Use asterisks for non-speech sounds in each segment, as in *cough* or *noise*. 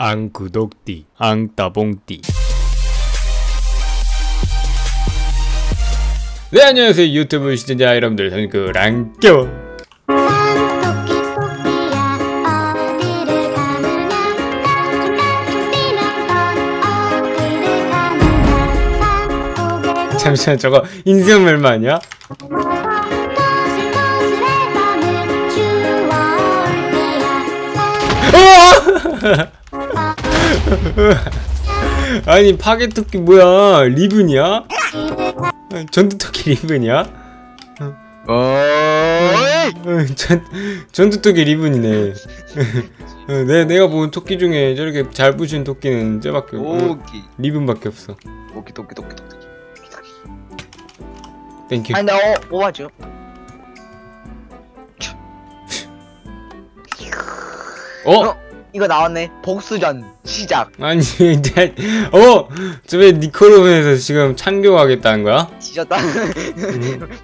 앙구독띠 앙따봉띠. 네 안녕하세요. 유튜브 시청자 여러분들 저는 그 랑껴 잠시만 저거 인생 멜마 아니야? *laughs* *laughs* 아니 파괴토끼 뭐야 리븐이야? 전투토끼 리븐이야? 어, *laughs* 전, 전투토끼 리븐이네 *laughs* 어, 내, 내가 본 토끼 중에 저렇게 잘 부신 토끼는 쟤밖에 없 오기 리븐밖에 없어 오기 도끼 도끼 도끼 땡큐 아니 나어 뽑아줘 어? 어? 이거 나왔네. 복수전 시작. 아니 *laughs* 이제 어? 저왜 니코로에서 지금 참교하겠다는 거야? 뒤졌다.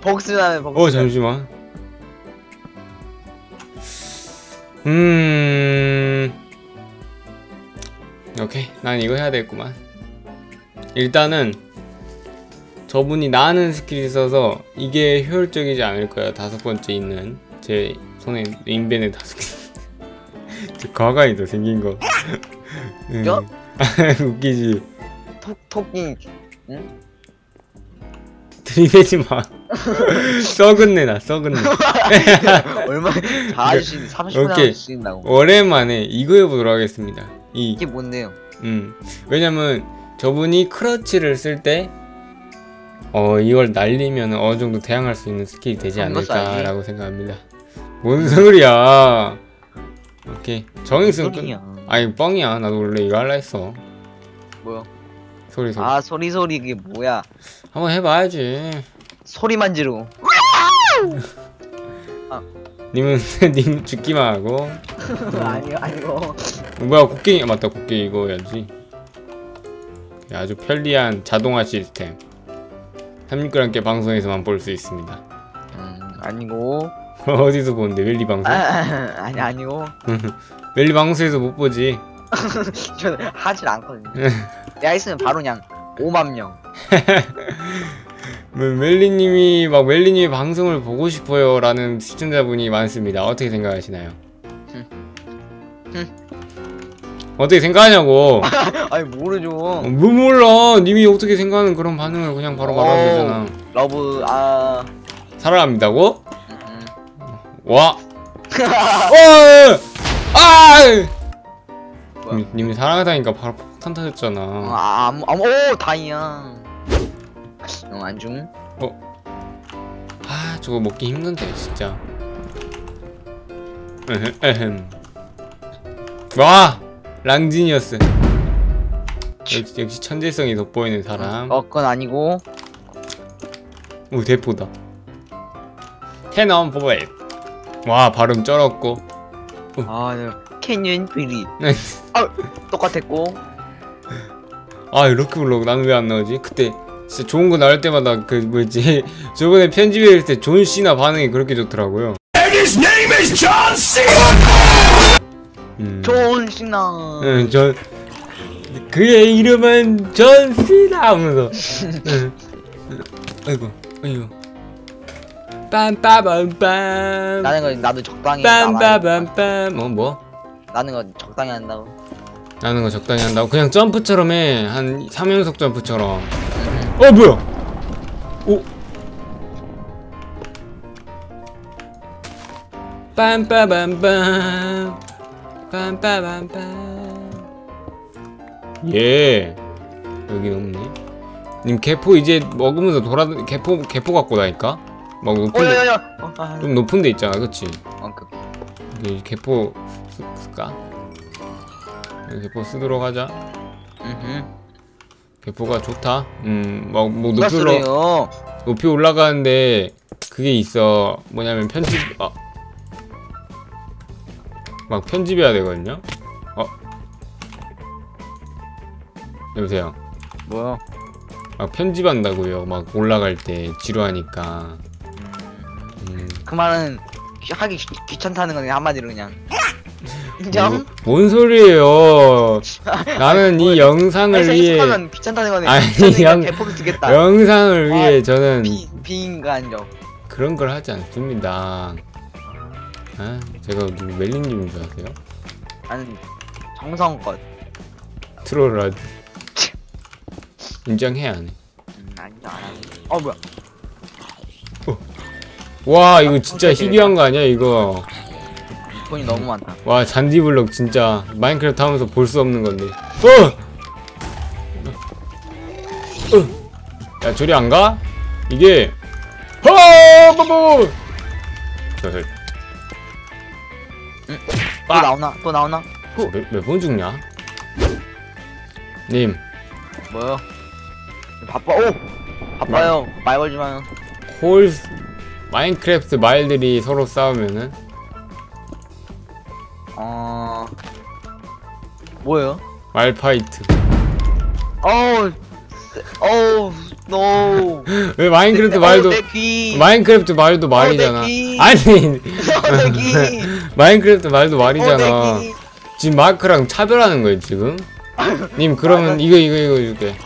복수는 복수 어 잠시만. 음. 오케이. 난 이거 해야 되겠구만. 일단은 저분이 나는 스킬이 있어서 이게 효율적이지 않을 거야. 다섯 번째 있는 제 손에 인벤에 다섯 개 더 생긴 거. 음. 야? *laughs* 웃기지. 톡 토끼. 들이대지 마. 썩은 내나 썩은 내 얼마 다 아저씨 30분 오케이. 하고 쓰인다고. 오랜만에 이거 해보도록 하겠습니다. 이, 이게 뭔데요? 음, 왜냐면 저분이 크러치를 쓸 때, 어, 이걸 날리면 어느 정도 대항할 수 있는 스킬이 되지 않을까라고 생각합니다. 뭔 소리야? 오케이. 정익승 끝. 아니, 뻥이야. 나도 원래 이거 할라 했어. 뭐야 소리, 소리. 아 소리 소리 이게 뭐야 한번 해봐야지. 소리만 지르고 *laughs* 님은, *laughs* 님 죽기만 하고. *laughs* 아니요 아니고 뭐야, 곡괭이, 아, 맞다. 곡괭이 이거 해야지. 아주 편리한 자동화 시스템. 36그랑께 방송에서만 볼 수 있습니다. 음 아니고 *laughs* 어디서 보는데 웰리 방송? 아, 아니 아니고 *laughs* 웰리 방송에서 못 보지. *laughs* 저는 하질 않거든요 내가 있으면 바로 그냥 5만 명 뭐, 웰리님이 막 웰리님의 방송을 보고 싶어요라는 시청자분이 많습니다. 어떻게 생각하시나요? 어떻게 생각하냐고? 아니 모르죠 뭐 몰라? 님이 어떻게 생각하는 그런 반응을 그냥 바로 말하면 어. 되잖아. love 아 사랑합니다고? 와. *laughs* 어! 아! 님- 님이 사랑하다니까 바로 폭탄 터졌잖아. 아, 아무, 아무, 오, 다이야. 응, 안중. 아 저거 먹기 힘든데 진짜 에헴, 에헴. 와 랑진이었어 역시, 역시 천재성이 돋보이는 사람 어, 그건 아니고. 오 대포다 cannon ball 와 발음 쩔었고 아, 네. cannon 비리. 아, 똑같았고. 아 lucky block 나는 왜 안 나오지 그때 진짜 좋은 거 나올 때마다 그 뭐지 *laughs* 저번에 편집할 때 존 시나 반응이 그렇게 좋더라고요 음. 존 시나. 응, 전 그의 이름은 존 시나 하면서 *laughs* 응. 아이고 아이고 빰빠밤빰. 나는 거, 나도 적당히. 나만- 빰빠밤빰 뭐 뭐? 나는 거 적당히 한다고. 나는 거 적당히 한다고? 그냥 점프처럼 해한 3연속 점프처럼. 어 뭐야? 오. 빰빠밤빰. 빰빠밤빰. 예. 여기 없네. 님 개포 이제 먹으면서 돌아 개포 개포 갖고 다니까 막 높은 어, 데, 야, 야, 야. 어, 아, 좀 높은 데 있잖아 그치? 어, 그, 여기 개포 쓰, 쓸까 여기 개포 쓰도록 하자. 음, 개포가 좋다. 음막 뭐 누가 높이 올라 쓰래요? 높이 올라가는데 그게 있어. 뭐냐면 편집 아. 막 편집해야 되거든요? 어. 여보세요? 뭐야? 막 편집한다고요. 막 올라갈 때 지루하니까. 음, 그 말은 귀- 하기 귀- 귀찮다는 거네 한마디로 그냥. 인정? 뭔 소리예요? *laughs* 나는 이 영상을 아니 위해 생각하면 귀찮다는 거네 아니, 귀찮으니까 영- 개포를 쓰겠다 영상을 위해 아, 저는 비, 비인간적 그런 걸 하지 않습니다. 아, 제가 누구 멜린님인 줄 아세요? 나는 정성껏 트롤을 하지. 인정해 안 해. 음 아니죠 안 하고 어 뭐야 와 이거 진짜 희귀한 거 아니야 이거? 돈이 너무 많다 와 잔디블럭 진짜 마인크래프트 하면서 볼 수 없는 건데. 어! 어! 야 저리 안 가? 이게 하 바보. 저들 또 아! 나오나 또 나오나 몇번 죽냐? 님 뭐요 바빠 오 바빠요 말 걸지 마요 홀 마인크래프트 말들이 서로 싸우면은 어 뭐예요 말 fight. 어우 oh no *laughs* 왜 마인크래프트 말도 마인크래프트 말도 말이잖아. *laughs* 아니 *laughs* 마인크래프트 말도 말이잖아. 지금 마크랑 차별하는 거예요 지금. 님 그러면 이거 이거 이거 줄게.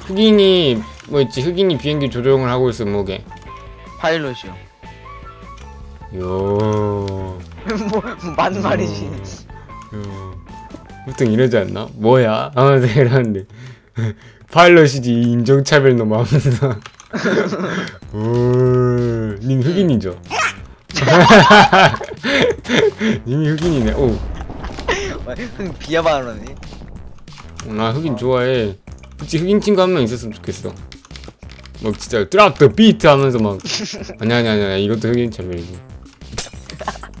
흑인이 뭐 있지? 흑인이 비행기 조종을 하고 있으면 뭐게? 파일럿이요 요. *laughs* 뭐 맞는 말이지 요. 보통 이러지 않나? 뭐야? 아무튼 이러는데 *laughs* 파일럿이지 이 인종차별 놈 하면서. 오, *laughs* 님 흑인이죠? 님이 흑인이네. 오, 흥 비하발언이 나 흑인 좋아해. 굳이 흑인 친구 한 명 있었으면 좋겠어. 막 진짜 드랍 더 비트 하면서 막 아니 아니 아니 아니 이것도 흑인 차별이지.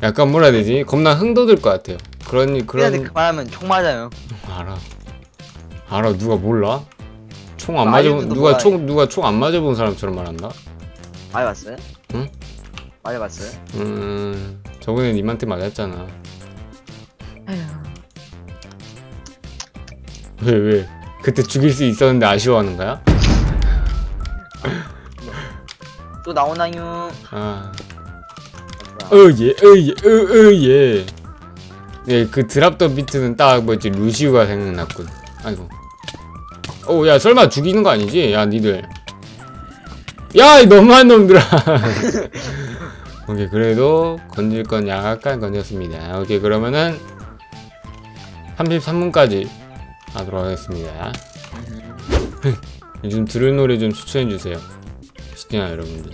약간 뭐라 해야 되지? 겁나 흥돋을 것 같아요. 그런 그런 그만하면 총 맞아요 알아. 알아 누가 몰라? 총안 아, 맞아본 아이유도 누가 몰라요. 총 누가 총 안 맞아 본 사람처럼 말한다? 많이 봤어요? 응? 많이 봤어요? 음 저번에 님한테 맞았잖아. 왜 왜? 그때 죽일 수 있었는데 아쉬워하는 거야? 또 나오나요? 아. 어예 어예 어예. 예그 드랍 더 비트는 딱 뭐지 루시우가 생각났군. 아이고. 어야 설마 죽이는 거 아니지? 야 니들. 야이 너무한 놈들아. *laughs* 오케이 그래도 건질 건 약간 건졌습니다. 오케이 그러면은 33분까지 하도록 하겠습니다. *laughs* 요즘 들을 노래 좀 추천해 주세요 시청자 여러분들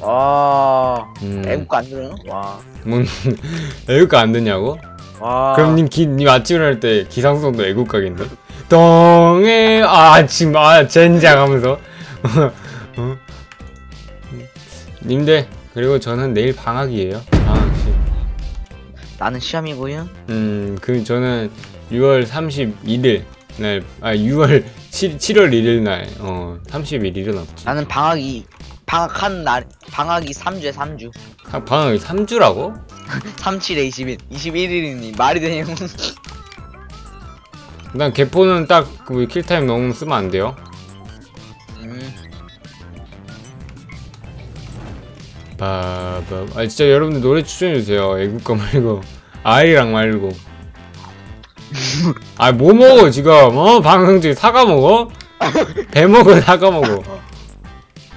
와 음. 애국가 안 들어요? 와 뭔 *laughs* 애국가 안 듣냐고? 와. 그럼 님, 기, 님 아침에 할때 기상송도 애국가겠네? 동해 아 지금 아 젠장 하면서 *laughs* 어? 님들 그리고 저는 내일 방학이에요 방학식 나는 시험이고요. 음그 저는 6월 31일 날 아 6월 7, 7월 1일 날 어 31일은 없지 나는 방학이 방학한 날 방학이 3주에 3주. 아, 방학이 3주라고? 37에 20일. 21일이니 말이 되냐? *laughs* 난 개포는 딱그 킬타임 너무 쓰면 안 돼요 음. 바바 아 진짜 여러분들 노래 추천해 주세요 애국가 말고 아이랑 말고 아 뭐 먹어 지금 어 방송 중에 사과 먹어? 배 먹어 사과 먹어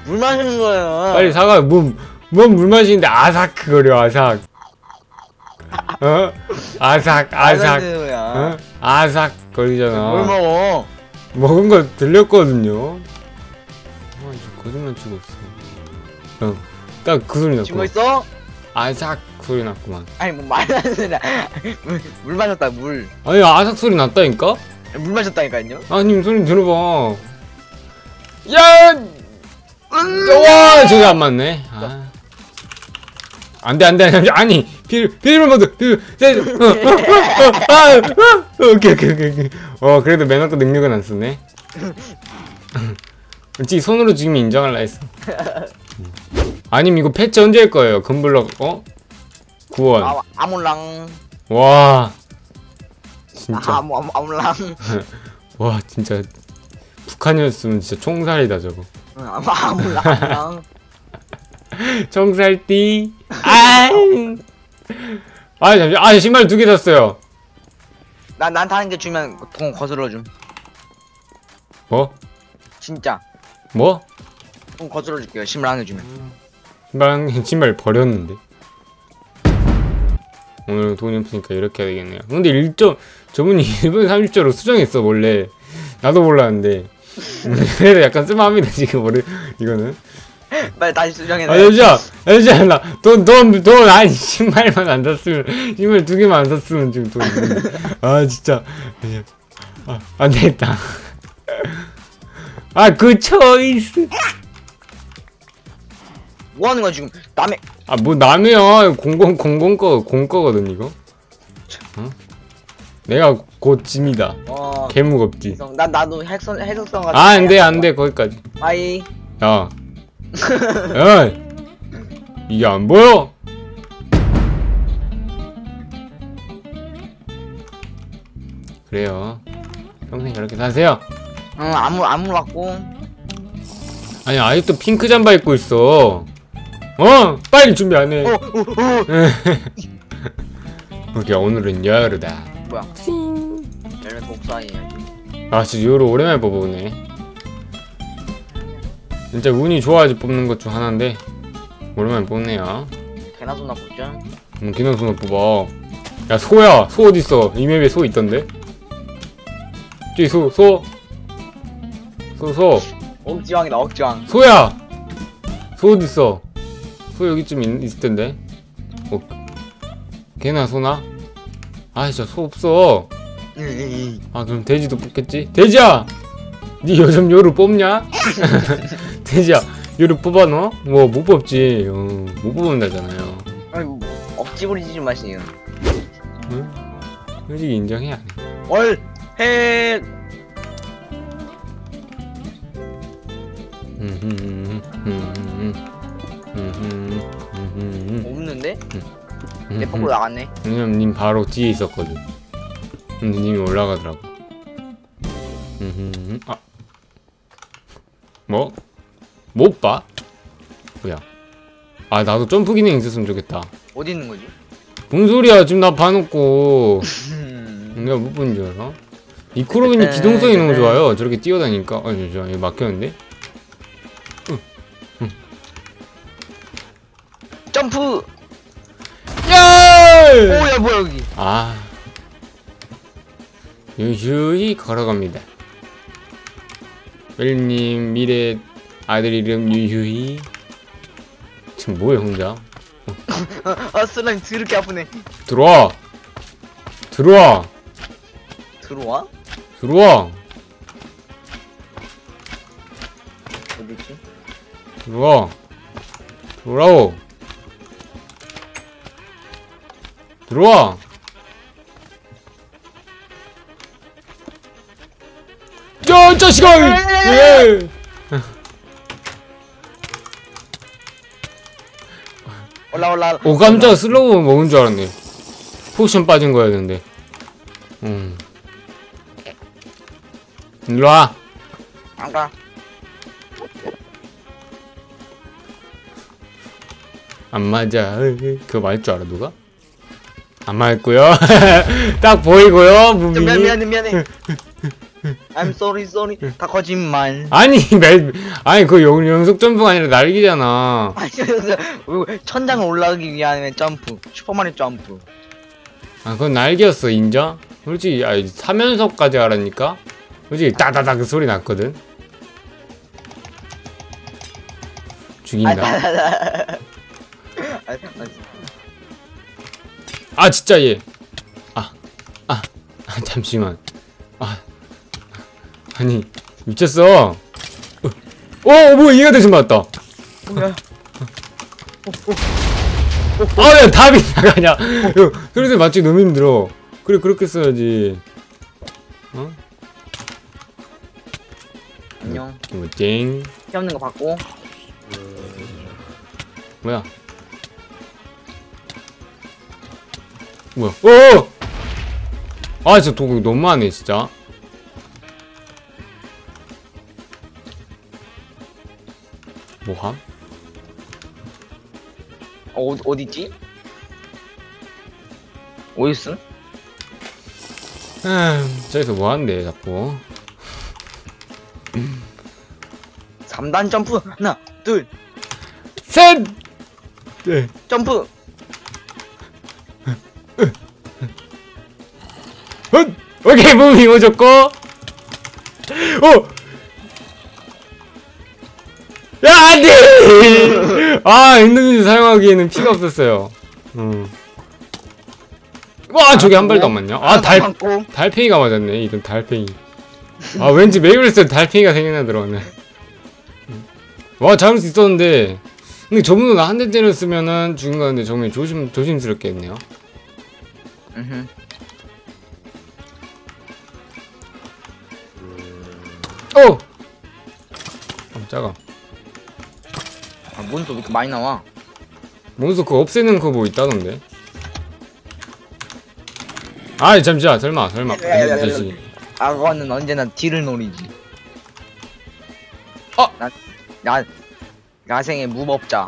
물 마시는 거예요. 빨리 사과 뭐뭔물 마시는데 아삭거려 아삭 어? 아삭 아삭 야 어? 아삭 거리잖아 뭘 먹어? 먹은 거 들렸거든요 아 저 거짓말 치고 있어 어딱 그 소리 났고 있어? 아삭 소리 났구만 아니 뭐 말도 안 되나? 물, 물 마셨다 물. 아니 아삭 소리 났다니까? 물 마셨다니까요. 아님 소리 들어봐 야! 와 저게 안 맞네 아. 안돼 안돼 안돼 아니 필 필름 모드 필 세- 어, 어, 어, 어, 아, 어, 오케이 오케이 오케이 오케이. 어 그래도 매너급 능력은 안 쓰네 *laughs* 솔직히 손으로 지금 인정할라 했어 아님 이거 패치 언제 할 거예요 금블럭 어? 9원 아, 아몰랑. 와 진짜 아, 아무 아무 아몰랑. 와 진짜 북한이었으면 진짜 총살이다 저거 응, 아무 아몰랑. 아몰랑. 총살띠 아 아 잠시 아 신발 두 개 샀어요 난 나한테 하는 게 주면 돈 거슬러 줌. 뭐? 진짜. 뭐? 돈 거슬러 줄게요. 신발 하나 주면. 신발 신발 버렸는데 오늘 돈이 없으니까 이렇게 해야 되겠네요. 근데 1점 저분이 *laughs* 1분 30초로 수정했어 원래. 나도 몰랐는데. *laughs* 그래도 약간 쓸만합니다 지금 머리 이거는. 빨리 다시 수정해. 아 여자 여자 나돈 돈 돈 아니 *laughs* 신발만 안 샀으면 신발 두 개만 안 샀으면 지금 돈. 아 진짜. 아, 안 되겠다. 아 그 초이스 뭐 하는 거야 지금? 남의 아 뭐 남이야 공공 공공 거 공거거든 이거 어? 내가 곧 짐이다 어. 개 무겁지 난 나도 해석 해석성 같은. 아 안돼 안돼 거기까지 아이. 야 야, 이게 안 보여? 그래요. 평생 그렇게 사세요. 응 아무 아무 같고. 아니 아직도 핑크 잠바 입고 있어. 어, 빨리 준비 안 해. 어, 어, 어. *laughs* 오케이 오늘은 여르다. 뭐야? 열매 복사해야지. 아 진짜 요로 오랜만에 뽑아보네. 진짜 운이 좋아야지 뽑는 것 중 하나인데 오랜만에 뽑네요. 개나 소나 보자. 음, 손으로 뽑아. 야, 소야! 소 어딨어? 이 맵에 소 있던데? 저기 소, 소! 소, 소! 억지왕이다 억지왕. 소야! 소 어딨어? 소 여기쯤 있, 있을 텐데? 어, 개나 소나? 아, 진짜 소 없어. 아, 그럼 돼지도 뽑겠지? 돼지야! 니 요즘 요루 뽑냐? *laughs* 돼지야, 요루 뽑아 너? 뭐, 못 뽑지. 어, 못 뽑는다잖아요. 아이고 억지 부리지 좀 마시요. 응? 솔직히 인정해, 안 해? 월 해. 없는데? 내 밖으로 나갔네. 왜냐면 님 바로 뒤에 있었거든. 근데 님이 올라가더라고. 음흠. 아. 뭐? 못 봐? 뭐야? 아 나도 점프 기능 있었으면 좋겠다. 어디 있는 거지? 뭔 소리야? 지금 나 봐놓고 음. 내가 못 본 줄 알아? 이쿠로빈이 기동성이 너무 좋아요. 저렇게 뛰어다니까. 아, 저, 저, 이거 막혔는데? 점프. 야! 오야 뭐야 여기. 아 유유히 걸어갑니다 웰님 미래 아들 이름 유유히 지금 뭐해 혼자 *laughs* 아 슬라임 드럽게 아프네. 들어와 들어와 들어와? 들어와 어디 있지? 들어와 들어오 들어와 저 자식아 예. 올라 올라. 오 깜짝 slow 먹은 줄 알았네 potion 빠진 거였는데 음 일로와 안 가. 안 맞아 그거 맞을 줄 알아 누가? 안 맞고요 *laughs* 딱 보이고요 미안 미안해 미안해. I'm sorry sorry. 다 거짓말. 아니 매, 아니 그 연, 연속 점프가 아니라 날기잖아 아니 천장을 올라가기 위한 점프. 슈퍼마리오 점프. 아 그건 날개였어 인정? 솔직히 아, 사면서까지 하라니까 솔직히 따다닥 그 소리 났거든 아, 죽인다 아, 아, 아 진짜 얘. 아, 아, 아 잠시만. 아, 아니 미쳤어. 어, 어, 뭐 얘가 대신 맞다. 뭐야? 아, 야 답이 나가냐? 소리들 맞추기 너무 힘들어. 그래 그렇게 써야지. 어? 안녕. 뭐 쨍. 피 없는 거 받고. 뭐야? 뭐야? 어! 아, 진짜 도구 너무하네, 진짜. 뭐함? 어, 어디, 어디 있지? 어딨어? 음, 저기서 뭐 하는데 자꾸 3단 점프 하나 둘 셋! 네. 점프 헛! 오케이 moving 오졌고 오! 야 안돼! 아 ender진주 사용하기에는 피가 없었어요 음. 와 저기 한 발도 안 맞냐? 아 달, 달팽이가 맞았네 이건 달팽이 아 왠지 메이플 달팽이가 생각나 들어네 와 잡을 수 있었는데 근데 저분도 나 한 대 때렸으면은 죽은 거 같은데 정말 조심, 조심스럽게 했네요 음흠. 어! 깜짝아. 아, 뭔또 이렇게 많이 나와. 몬스터 그거 없애는 그거 뭐 있다던데? 아이 잠시만 설마 설마. 다시 악어는 언제나 딜을 노리지. 어! 나, 나 야생의 무법자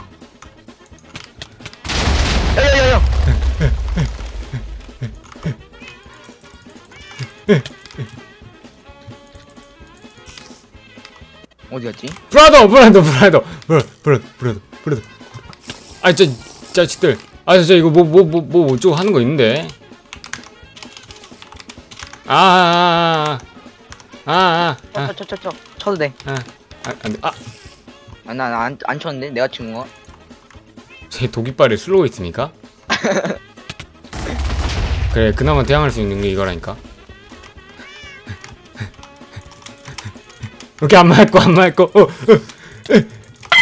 어디 갔지? brother brother brother. brother brother brother brother. 아이 저 자식들. 아저 이거 뭐 뭐 뭐 뭐 어쩌고 하는 거 있는데? 아아아아아아아아 쳐쳐쳐 쳐 쳐도 돼. 안돼. 아. 아, 나 안 안 쳤는데? 내가 친 거. 제 독이빨에 slow 있습니까? *laughs* 그래 그나마 대항할 수 있는 게 이거라니까 오케이 안 맞고 안 맞고 어, 어, 어.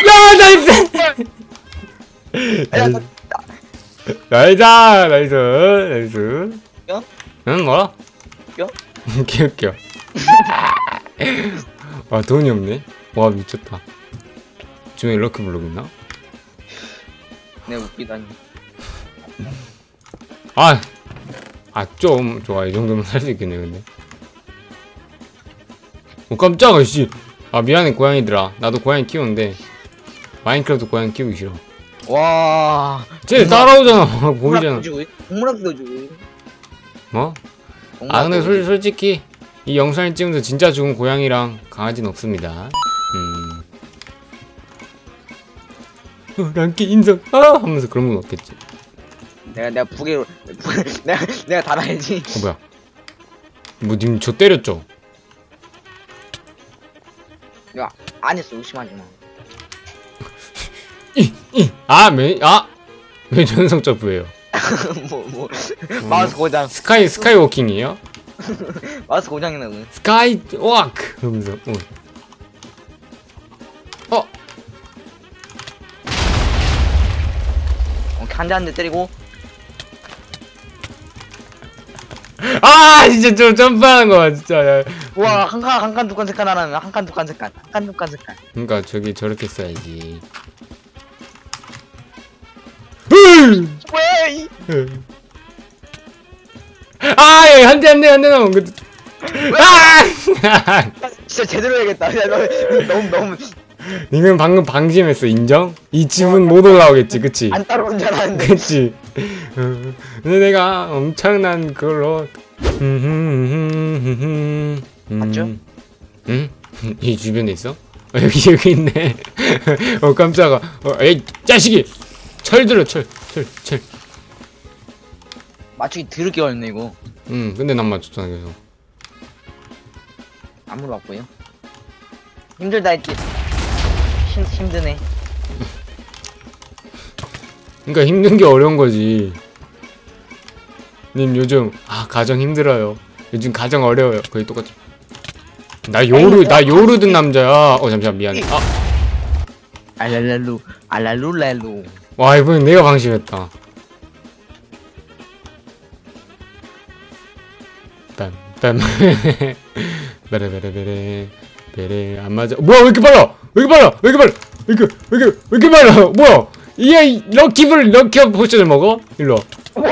야 nice 나, nice nice nice 야? 응 뭐라? 야? 개웃겨 와 돈이 없네 와 미쳤다 주변에 lucky block 있나? 내 웃기다니. 아, 아, 좀, 좋아. 이 정도면 살 수 있겠네, 근데. 어, 깜짝아, 씨. 아, 미안해, 고양이들아. 나도 고양이 키우는데, 마인크래프트 고양이 키우기 싫어. 와. 쟤 따라오잖아. *laughs* 보이잖아. 주고 동물학도 주고. 뭐? 아, 근데 솔, 솔직히, 이 영상을 찍으면서 진짜 죽은 고양이랑 강아지는 없습니다. 음. 어, 랑키 인성, 아! 하면서 그런 건 없겠지. 내가 내가 부계로 *laughs* 내가 내가 달아야지. 어, 뭐야. 뭐, 님 저 때렸죠? 내가 안 했어 의심하지 마. 이, 이, 아, 매, 아! 왜 전성 점프예요? 뭐 뭐. 마우스 고장. sky sky walking이에요? *laughs* 마우스 고장이 나고. sky walk 하면서 어. 어. 오케이 한대 한 대 때리고. 아 진짜 좀 점프하는 거 봐, 진짜 야. 와한칸 한칸 두칸 세칸 하나는 한칸 두칸 세 칸. 한칸 두칸 세 칸. 그러니까 저기 저렇게 써야지 왜? 이- 아예 한 대 한 대 한 대 나온 거 아! 진짜 제대로 해야겠다. 야, 너, 너무 너무 니는 방금 방심했어 인정? 이 집은 못 올라오겠지 그치? 안 따라오는 줄 알았는데. 그치? 어, 근데 내가 엄청난 그걸로 맞죠? 응? 이 주변에 있어? 어, 여기 여기 있네. *laughs* 어 깜짝아. 어, 에이 자식이 철 들어 철 철 철. 맞추기 드럽게 어렵네 이거. 응 근데 난 맞췄잖아 계속. 안 물어봤고요. 힘들다 했지. 힘 힘드네. 그러니까 힘든 게 어려운 거지. 님 요즘 아 가정 힘들어요. 요즘 가정 어려워요. 거의 똑같아. 나 요루 나 요루 든 남자야. 어 잠시만 미안해. 아. 알랄랄루 알랄룰랄루. 와 이번엔 내가 방심했다 빰빰 *laughs* 베레베레베레 베레 안 맞아 뭐야 왜 이렇게 빨라 왜 이렇게 빨라 왜 이렇게 빨라 왜 이렇게 왜 이렇게 왜 이렇게 빨라 뭐야 이게 럭키블 럭키 포션을 먹어 일로 와.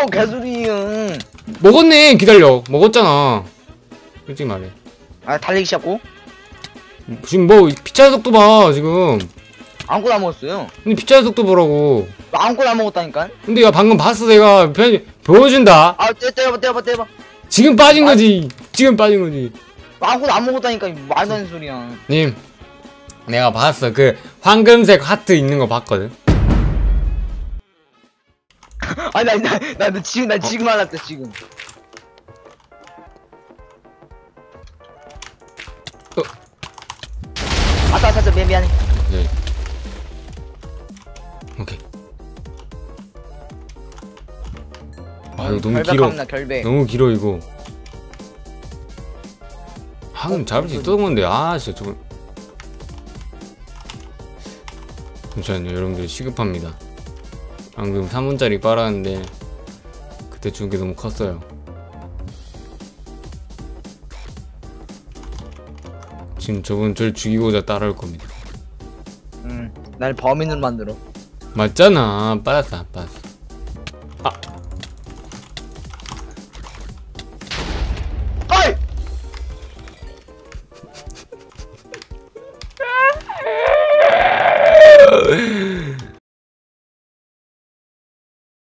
오 개소리야. 먹었네. 기다려. 먹었잖아. 솔직히 말해. 아 달리기 시작고? 지금 뭐 피차 속도 봐 지금. 아무거나 안 먹었어요. 근데 피차 속도 보라고. 아무거나 안 먹었다니까. 근데 야 방금 봤어 내가. 편- 보여준다. 아 때, 때려봐 때려봐 때려봐. 지금 빠진 거지. 지금 빠진 거지. 아무것도 안 먹었다니까 이 말도 안 되는 소리야. 님 내가 봤어. 그 황금색 하트 있는 거 봤거든 *laughs* 아니 나나 나 지금 나 지금 알았다 지금. 어. 아따 아따 아따, 미안 미안해. 네. 오케이. 아 이거 너무 길어. 결백합니다 결백. 너무 길어 이거. 방금 잡을 수 있던 건데 아 진짜 저거. 잠시만요 여러분들 시급합니다 방금 3분짜리 빨았는데 그때 준 게 너무 컸어요. 지금 저분 절 죽이고자 따라올 겁니다. 응 날 범인으로 만들어. 맞잖아. 빨았어 안 빨았